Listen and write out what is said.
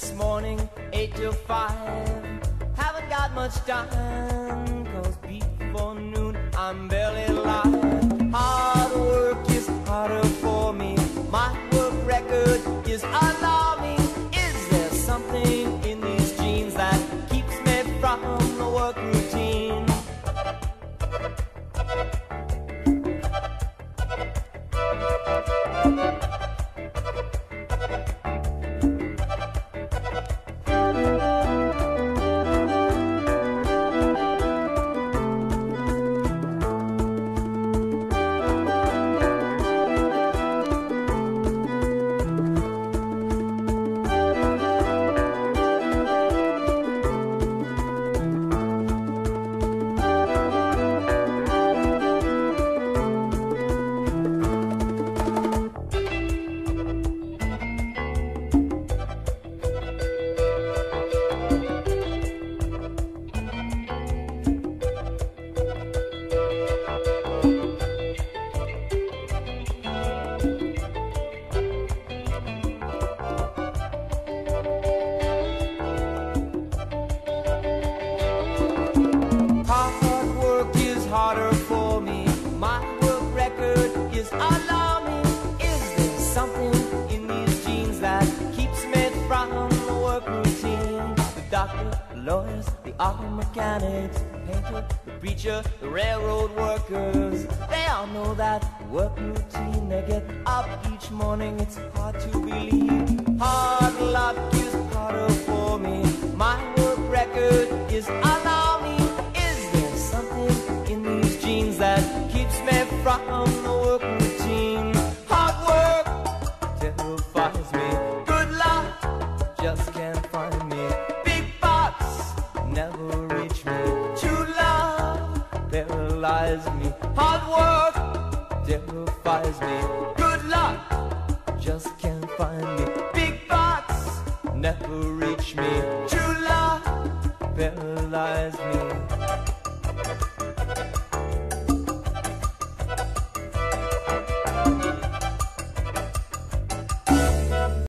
this morning, 8 till 5. Haven't got much time, cause before noon I'm barely alive. Hard lawyers, the auto mechanics, the painter, the preacher, the railroad workers. They all know that work routine. They get up each morning. It's hard to believe. Paralyzes me. Hard work terrifies me. Good luck just can't find me. Big bucks never reach me. True love paralyze me.